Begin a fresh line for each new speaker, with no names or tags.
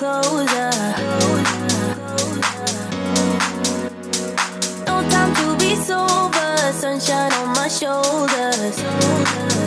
closer. No time to be sober, sunshine on my shoulders.